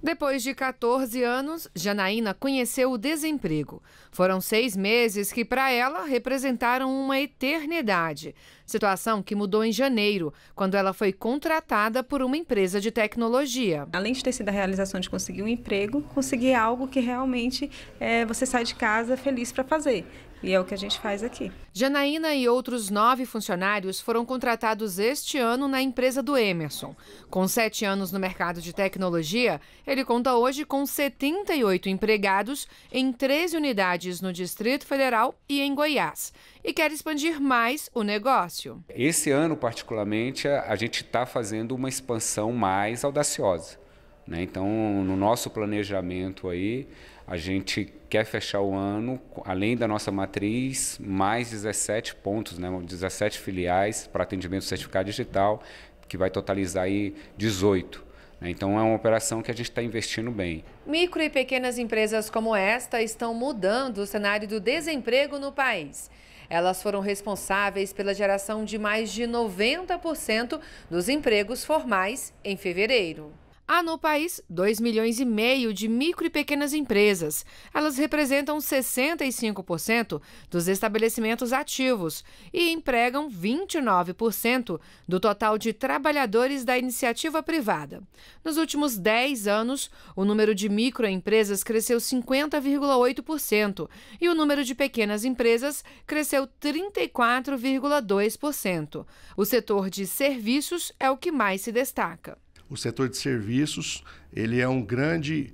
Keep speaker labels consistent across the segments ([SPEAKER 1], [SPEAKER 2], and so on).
[SPEAKER 1] Depois de 14 anos, Janaína conheceu o desemprego. Foram seis meses que, para ela, representaram uma eternidade. Situação que mudou em janeiro, quando ela foi contratada por uma empresa de tecnologia.
[SPEAKER 2] Além de ter sido a realização de conseguir um emprego, conseguir algo que realmente é, você sai de casa feliz para fazer. E é o que a gente faz aqui.
[SPEAKER 1] Janaína e outros nove funcionários foram contratados este ano na empresa do Emerson. Com sete anos no mercado de tecnologia, ele conta hoje com 78 empregados em 13 unidades no Distrito Federal e em Goiás. E quer expandir mais o negócio.
[SPEAKER 3] Esse ano, particularmente, a gente está fazendo uma expansão mais audaciosa. Né? Então, no nosso planejamento aí, a gente quer fechar o ano, além da nossa matriz, mais 17 pontos, né? 17 filiais para atendimento certificado digital, que vai totalizar aí 18. Então é uma operação que a gente está investindo bem.
[SPEAKER 1] Micro e pequenas empresas como esta estão mudando o cenário do desemprego no país. Elas foram responsáveis pela geração de mais de 90% dos empregos formais em fevereiro. Há no país 2 milhões e meio de micro e pequenas empresas. Elas representam 65% dos estabelecimentos ativos e empregam 29% do total de trabalhadores da iniciativa privada. Nos últimos 10 anos, o número de microempresas cresceu 50,8% e o número de pequenas empresas cresceu 34,2%. O setor de serviços é o que mais se destaca
[SPEAKER 4] o setor de serviços ele é um grande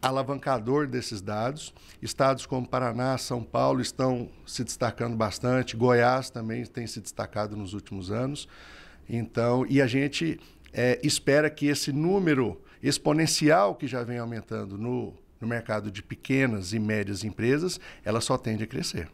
[SPEAKER 4] alavancador desses dados. Estados como Paraná, São Paulo estão se destacando bastante, Goiás também tem se destacado nos últimos anos. Então, e a gente é, espera que esse número exponencial que já vem aumentando no, no mercado de pequenas e médias empresas, ela só tende a crescer.